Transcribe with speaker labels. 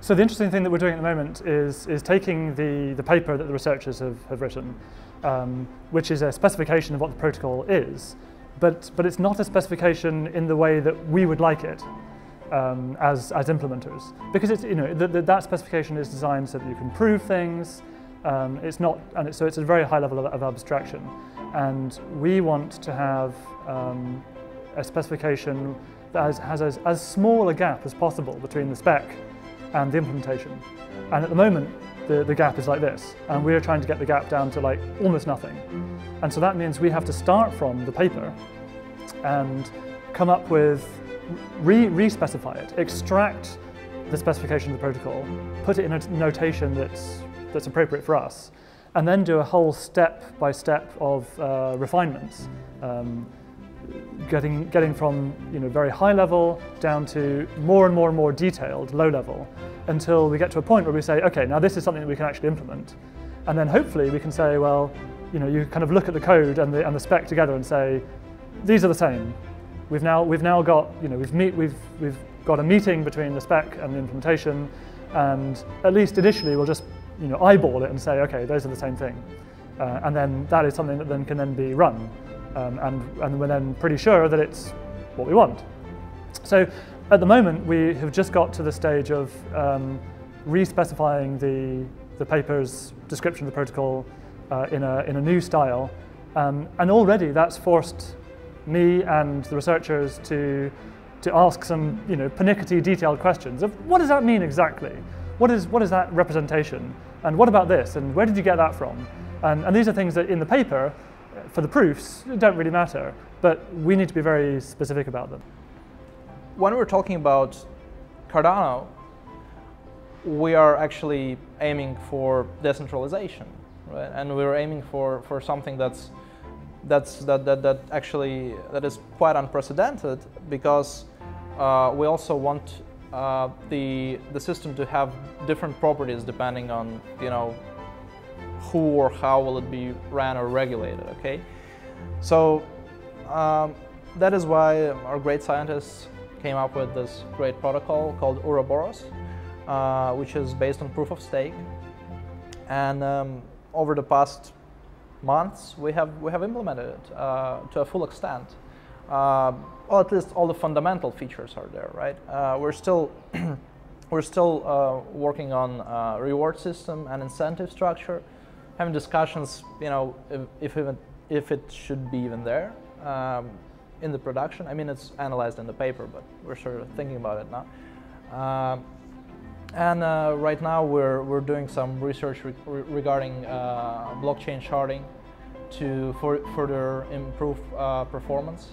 Speaker 1: So the interesting thing that we're doing at the moment is, is taking the, the paper that the researchers have, have written, um, which is a specification of what the protocol is, but, but it's not a specification in the way that we would like it um, as, as implementers. Because it's, you know, the, the, that specification is designed so that you can prove things, um, it's not, and so it's a very high level of, of abstraction. And we want to have um, a specification that has, has as, as small a gap as possible between the spec and the implementation. And at the moment, the, the gap is like this, and we're trying to get the gap down to like almost nothing. And so that means we have to start from the paper and come up with, re, re-specify it, extract the specification of the protocol, put it in a notation that's, that's appropriate for us, and then do a whole step by step of uh, refinements. Um, getting, getting from you know, very high level down to more and more and more detailed, low level, until we get to a point where we say, okay, now this is something that we can actually implement. And then hopefully we can say, well, you know, you kind of look at the code and the, and the spec together and say, these are the same. We've now, we've now got, you know, we've, meet, we've, we've got a meeting between the spec and the implementation, and at least initially we'll just you know, eyeball it and say, okay, those are the same thing. Uh, and then that is something that then can then be run um, and, and we're then pretty sure that it's what we want. So at the moment, we have just got to the stage of um, re-specifying the, the paper's description of the protocol uh, in, a, in a new style. Um, and already that's forced me and the researchers to, to ask some you know, pernickety detailed questions of what does that mean exactly? What is, what is that representation? And what about this? And where did you get that from? And, and these are things that in the paper for the proofs, don't really matter, but we need to be very specific about them.
Speaker 2: When we're talking about Cardano, we are actually aiming for decentralization, right? And we're aiming for, for something that's that's that, that, that actually that is quite unprecedented because uh, we also want uh, the the system to have different properties depending on you know who or how will it be ran or regulated, okay? So um, that is why our great scientists came up with this great protocol called Ouroboros, uh, which is based on proof of stake. And um, over the past months, we have, we have implemented it uh, to a full extent. Uh, well, at least all the fundamental features are there, right? Uh, we're still we're still uh, working on uh, reward system and incentive structure, having discussions, you know, if, if, it, if it should be even there um, in the production. I mean, it's analyzed in the paper, but we're sort of thinking about it now. Uh, and right now we're, we're doing some research re regarding uh, blockchain sharding to further improve uh, performance.